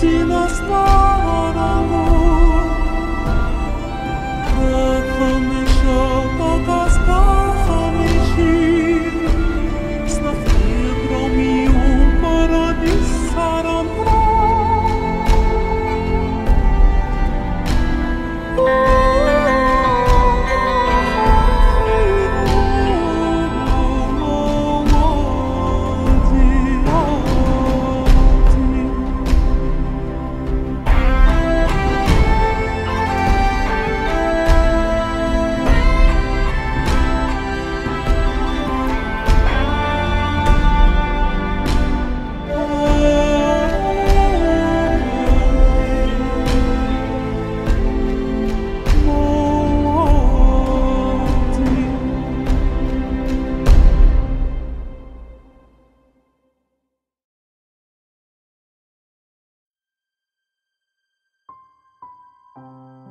till the start Bye.